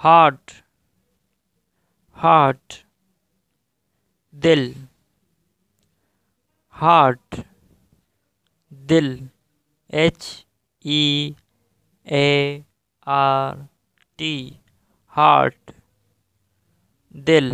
Heart heart दिल heart दिल H E A R T heart दिल।